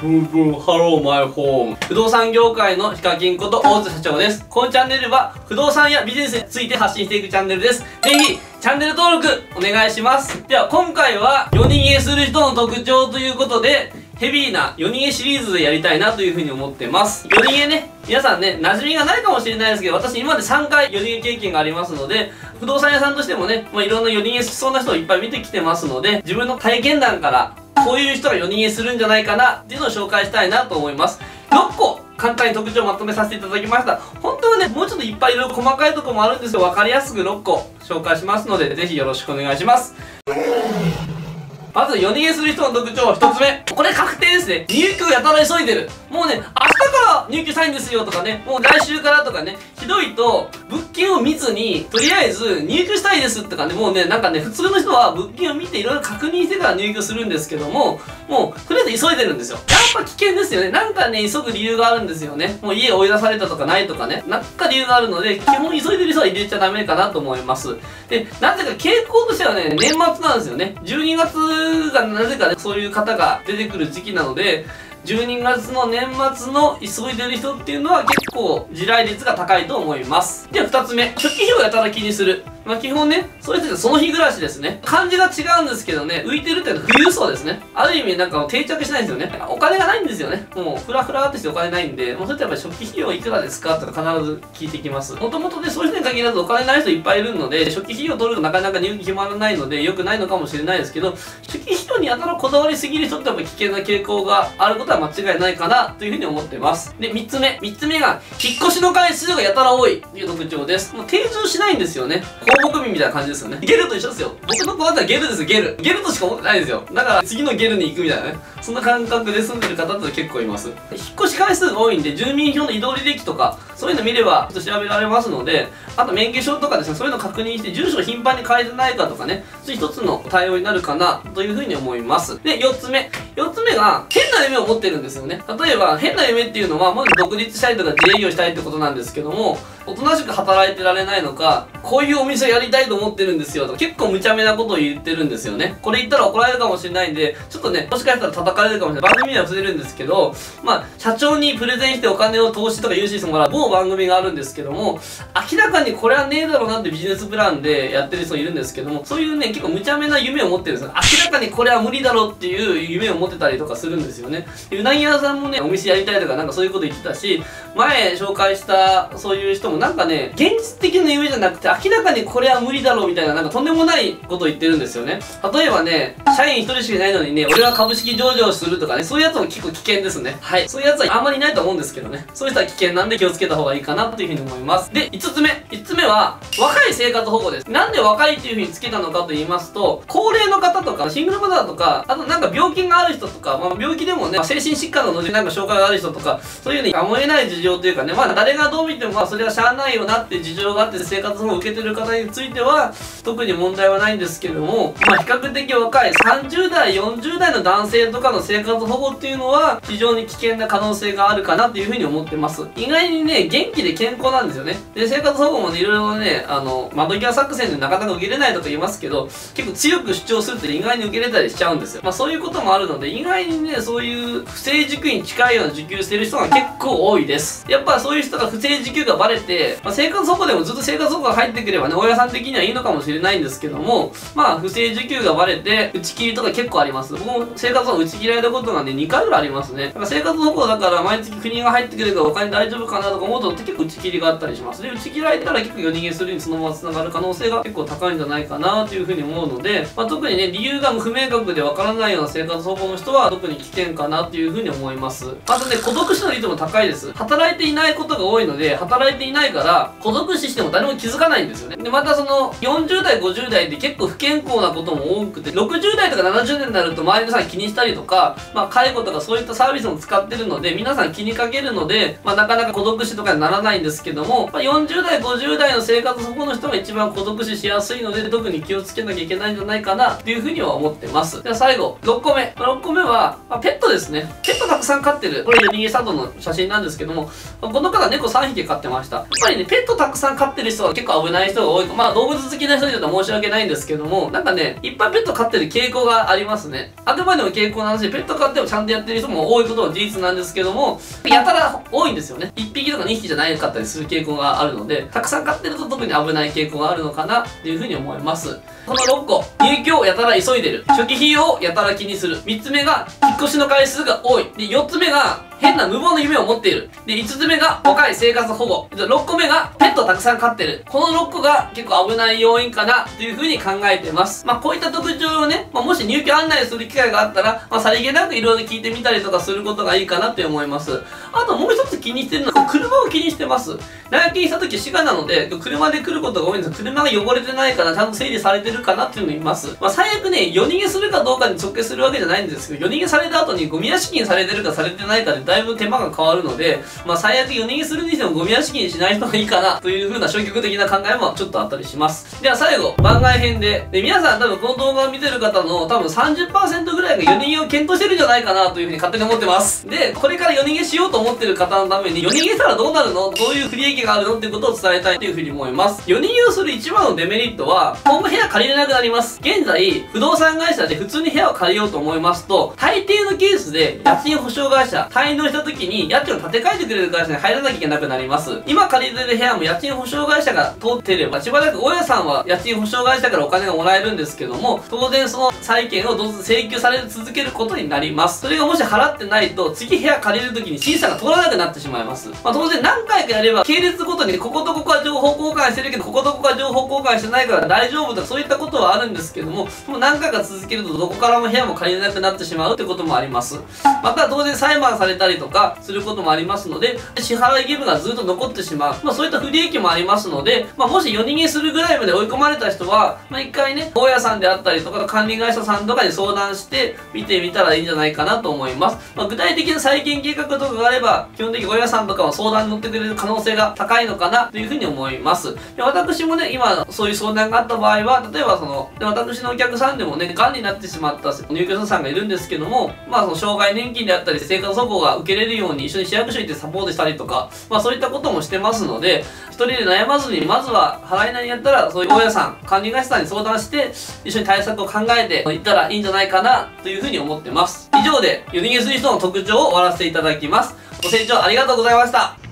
ブンブンハローマイホーム。不動産業界のヒカキンこと大津社長です。このチャンネルは不動産やビジネスについて発信していくチャンネルです。ぜひチャンネル登録お願いします。では今回は4人へする人の特徴ということでヘビーな4人へシリーズでやりたいなというふうに思ってます。4人へね皆さんね馴染みがないかもしれないですけど私今まで3回4人へ経験がありますので不動産屋さんとしてもね、まあ、いろんな4人へしそうな人をいっぱい見てきてますので自分の体験談からこういう人が4人にするんじゃないかなっていうのを紹介したいなと思います。6個簡単に特徴をまとめさせていただきました。本当はねもうちょっといっぱいいろいろ細かいところもあるんですけど分かりやすく6個紹介しますのでぜひよろしくお願いします。まず夜逃げする人の特徴は1つ目。これ確定ですね。入居やたら急いでる。もうね明入居したいんですよとかねもう来週からとかねひどいと物件を見ずにとりあえず入居したいですとかねもうねなんかね普通の人は物件を見ていろいろ確認してから入居するんですけどももうとりあえず急いでるんですよ。やっぱ危険ですよね。なんかね急ぐ理由があるんですよね。もう家追い出されたとかないとかね。なんか理由があるので基本急いでる人は入れちゃダメかなと思います。でなぜか傾向としてはね年末なんですよね。12月がなぜかねそういう方が出てくる時期なので12月の年末の急いでる人っていうのは結構地雷率が高いと思います。では2つ目初期費用やたら気にする。まあ基本ね、それってその日暮らしですね。漢字が違うんですけどね、浮いてるっていうのは富裕層ですね。ある意味なんか定着しないんですよね。お金がないんですよね。もうフラフラってしてお金ないんで、もうそれってやっぱり初期費用いくらですかって必ず聞いてきます。もともとね、そういう人に限らずお金ない人いっぱいいるので、初期費用取るとなかなか入金決まらないので、良くないのかもしれないですけど、初期費用にやたらこだわりすぎる人ってやっぱ危険な傾向があることは間違いないかなというふうに思ってます。で、3つ目。3つ目が、引っ越しの回数がやたら多いという特徴です。もう定住しないんですよね。広告民みたいな感じですよね。ゲルと一緒ですよ。僕の子だったらゲルですよ、ゲル。ゲルとしか思ってないですよ。だから次のゲルに行くみたいなね。そんな感覚で住んでる方って結構います。引っ越し回数が多いんで、住民票の移動履歴とか、そういうの見れば調べられますので、あと免許証とかですね、そういうの確認して、住所を頻繁に変えてないかとかね、そういう一つの対応になるかな、というふうに思います。で、4つ目。4つ目が、変な夢を持ってるんですよね。例えば、変な夢っていうのは、まず独立したいとか自営業したいってことなんですけども、おとなしく働いてられないのか、こういうお店やりたいと思ってるんですよとか結構無茶めなことを言ってるんですよね。これ言ったら怒られるかもしれないんで、ちょっとね、もしかしたら叩かれるかもしれない。番組には触れるんですけど、まあ、社長にプレゼンしてお金を投資とか融資してもらう某番組があるんですけども、明らかにこれはねえだろうなってビジネスプランでやってる人いるんですけども、そういうね、結構無茶めな夢を持ってるんですよ。明らかにこれは無理だろうっていう夢を持ってたりとかするんですよね。うなぎ屋さんもね、お店やりたいとかなんかそういうこと言ってたし、前紹介したそういう人もなんかね、現実的な夢じゃなくて明らかにこれは無理だろうみたいななんかとんでもないことを言ってるんですよね。例えばね、社員一人しかいないのにね、俺は株式上場するとかね、そういうやつも結構危険ですね。はい。そういうやつはあんまりいないと思うんですけどね。そういう人は危険なんで気をつけたた方がいいかなというふうに思います。で、5つ目。5つ目は、若い生活保護です。なんで若いっていうふうにつけたのかと言いますと、高齢の方とか、シングルマザーとか、あとなんか病気がある人とか、まあ、病気でもね、まあ、精神疾患のなんか障害がある人とか、そういうね、思えない事情というかね、まあ誰がどう見ても、まあそれはしゃあないよなって事情があって生活保護を受けてる方については、特に問題はないんですけども、まあ比較的若い30代、40代の男性とかの生活保護っていうのは、非常に危険な可能性があるかなっていうふうに思ってます。意外に元気で健康なんですよね。で、生活保護もね、いろいろね、あの、窓際作戦でなかなか受けれないとか言いますけど、結構強く主張すると意外に受けれたりしちゃうんですよ。まあそういうこともあるので、意外にね、そういう不正受給に近いような受給してる人が結構多いです。やっぱそういう人が不正受給がバレて、まあ、生活保護でもずっと生活保護が入ってくればね、大家さん的にはいいのかもしれないんですけども、まあ不正受給がバレて、打ち切りとか結構あります。僕も生活保護打ち切られたことがね、2回ぐらいありますね。だから生活保護だから毎月国が入ってくれるからお金大丈夫かなとか思うと結構打ち切りがあったりします。で、打ち切られたら結構夜逃げするにそのまま繋がる可能性が結構高いんじゃないかなというふうに思うので、まあ、特にね、理由が不明確でわからないような生活保護の人は特に危険かなというふうに思います。あとね、孤独死の率も高いです。働いていないことが多いので、働いていないから、孤独死しても誰も気づかないんですよね。で、またその、40代、50代で結構不健康なことも多くて、60代とか70代になると周りのさん気にしたりとか、まあ、介護とかそういったサービスも使ってるので、皆さん気にかけるので、まあ、なかなか孤独死ととかにならないんですけども、まあ、40代、50代の生活そこの人が一番孤独死しやすいので、特に気をつけなきゃいけないんじゃないかなっていうふうには思ってます。では最後、6個目。6個目は、まあ、ペットですね。ペットたくさん飼ってる。これ夜逃げスタートの写真なんですけども、この方猫3匹飼ってました。やっぱりね、ペットたくさん飼ってる人は結構危ない人が多い。まあ動物好きな人にとっては申し訳ないんですけども、なんかね、いっぱいペット飼ってる傾向がありますね。あくまでも傾向な話で、ペット飼ってもちゃんとやってる人も多いことは事実なんですけども、やたら多いんですよね。1匹とか2匹じゃないかったりする傾向があるので、たくさん買ってると特に危ない傾向があるのかなっていうふうに思います。この6個、入居をやたら急いでる。初期費用をやたら気にする。3つ目が、引っ越しの回数が多い。で、4つ目が、変な無謀な夢を持っている。で、5つ目が若い生活保護。6個目がペットたくさん飼ってる。この6個が結構危ない要因かなというふうに考えてます。まあ、こういった特徴をね、まあ、もし入居案内する機会があったら、まあ、さりげなくいろいろ聞いてみたりとかすることがいいかなって思います。あともう一つ気にしてるのは、車を気にしてます。内勤した時滋賀なので、車で来ることが多いんです車が汚れてないからちゃんと整理されてるかなっていうのを見ます。まあ、最悪ね、夜逃げするかどうかに直結するわけじゃないんですけど、夜逃げされた後にゴミ屋敷にされてるかされてないかでだいぶ手間が変わるので、まあ、最悪夜逃げするにしてもゴミ屋敷にしない人がいいかなという風な消極的な考えもちょっとあったりします。では最後、番外編で。で、皆さん多分この動画を見てる方の多分30%ぐらいが夜逃げを検討してるんじゃないかなという風に勝手に思ってます。で、これから夜逃げしようと思ってる方のために、夜逃げしたらどうなるの？どういう不利益があるのっていうことを伝えたいという風に思います。夜逃げをする一番のデメリットは、今後部屋借りれなくなります。現在、不動産会社で普通に部屋を借りようと思いますと、大抵のケースで家賃保証会社、滞納した時に家賃を立て替えてくれる会社に入らなきゃいけなくなります。今借りてる部屋も家賃保証会社が通っていれば、しばらく大家さんは家賃保証会社からお金がもらえるんですけども、当然その債権をどうぞ請求され続けることになります。それがもし払ってないと、次部屋借りる時に審査が通らなくなってしまいます。まあ当然何回かやれば、系列ごとにこことここは情報交換してるけど、こことここは情報交換してないから大丈夫とかそういったことはあるんですけども、もう何回か続けるとどこからも部屋も借りれなくなってしまうってこともあります。また当然裁判されたたりとかすることもありますので、支払い義務がずっと残ってしまう。まあそういった不利益もありますので、まあもし夜逃げするぐらいまで追い込まれた人は、まあ一回ね、大家さんであったりとか管理会社さんとかに相談して見てみたらいいんじゃないかなと思います。まあ具体的な再建計画とかがあれば、基本的に大家さんとかは相談に乗ってくれる可能性が高いのかなというふうに思います。で私もね、今そういう相談があった場合は、例えばその、で私のお客さんでもね、癌になってしまった入居者さんがいるんですけども、まあその障害年金であったり生活保護が受けれるように一緒に市役所行ってサポートしたりとか、まあそういったこともしてますので、一人で悩まずに、まずは払えないんやったら、そういう大家さん、管理会社さんに相談して、一緒に対策を考えていったらいいんじゃないかな、というふうに思ってます。以上で、ユニゲスリストの特徴を終わらせていただきます。ご清聴ありがとうございました。